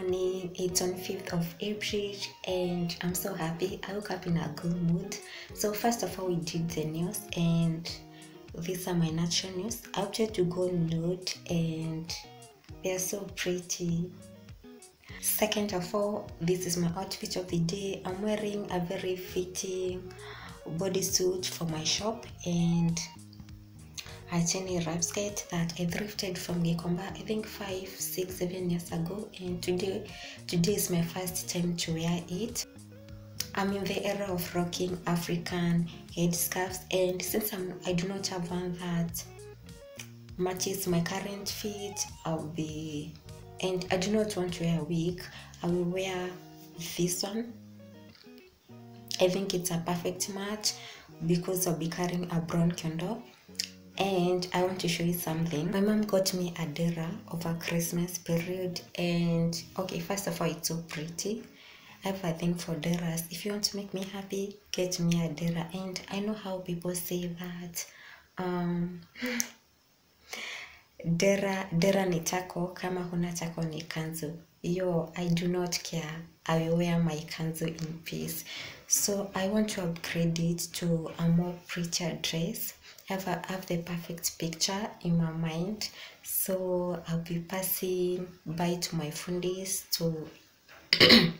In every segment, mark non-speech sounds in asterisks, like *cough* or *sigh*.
morning. It's on 5th of april and i'm so happy. I woke up in a good mood. So first of all we did the news and these are my natural news. I opted to go nude and they're so pretty. Second of all this is my outfit of the day. I'm wearing a very fitting bodysuit for my shop and a wrap skirt that I thrifted from Gikomba I think five, six, seven years ago and today today is my first time to wear it. I'm in the era of rocking African headscarves and since I'm I do not have one that matches my current fit I'll be and I do not want to wear a wig I will wear this one I think it's a perfect match because I'll be carrying a brown candle and I want to show you something. My mom got me a dera over Christmas period and okay first of all it's so pretty. I have a thing for deras. If you want to make me happy, get me a dera. And I know how people say that um, *sighs* dera dera ni tako kama huna ni kanzu. Yo, I do not care. I will wear my kanzu in peace. So I want to upgrade it to a more prettier dress have, a, have the perfect picture in my mind. So i'll be passing by to my fundis to *clears throat*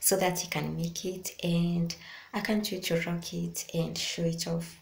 so that he can make it and i can't wait to rock it and show it off